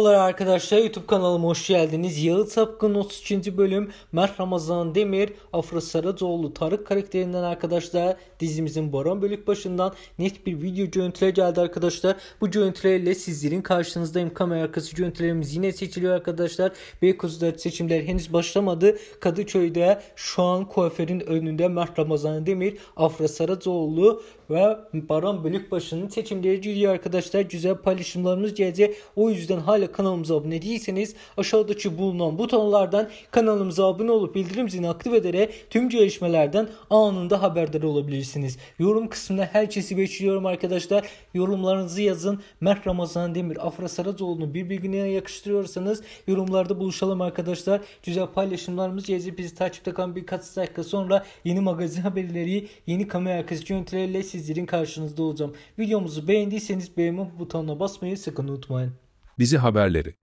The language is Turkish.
Merhabalar arkadaşlar YouTube kanalıma hoş geldiniz. Yağı Sapkın 33. bölüm Mert Ramazan Demir, Afra Saracoğlu Tarık karakterinden arkadaşlar dizimizin Baran bölük başından net bir video görüntüleri geldi arkadaşlar. Bu görüntülerle sizlerin karşınızdayım. Kamera arkası görüntülerimiz yine seçiliyor arkadaşlar. Beykoz'da seçimler henüz başlamadı. Kadıköy'de şu an kuaförün önünde Mert Ramazan Demir, Afra Saracoğlu ve Baran Bölükbaşı'nın seçimleri gidiyor arkadaşlar. Güzel paylaşımlarımız gelecek. O yüzden hala kanalımıza abone değilseniz aşağıdaki bulunan butonlardan kanalımıza abone olup bildirim zilini aktif ederek tüm gelişmelerden anında haberdar olabilirsiniz. Yorum kısmına herkesi bekliyorum arkadaşlar. Yorumlarınızı yazın. Mert Ramazan Demir, Afra Saracoğlu'nu birbirine yakıştırıyorsanız yorumlarda buluşalım arkadaşlar. Güzel paylaşımlarımız gelecek. Bizi takipte kalan birkaç dakika sonra yeni magazin haberleri, yeni kamera arkası görüntülerle sizlerin karşınızda olacağım. Videomuzu beğendiyseniz beğenme butonuna basmayı sakın unutmayın. Dizi haberleri